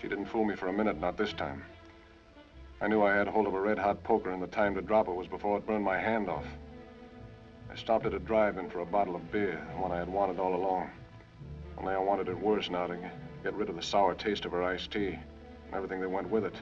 She didn't fool me for a minute, not this time. I knew I had hold of a red-hot poker, and the time to drop it was before it burned my hand off. I stopped at a drive-in for a bottle of beer, the one I had wanted all along. Only I wanted it worse now to get rid of the sour taste of her iced tea and everything that went with it.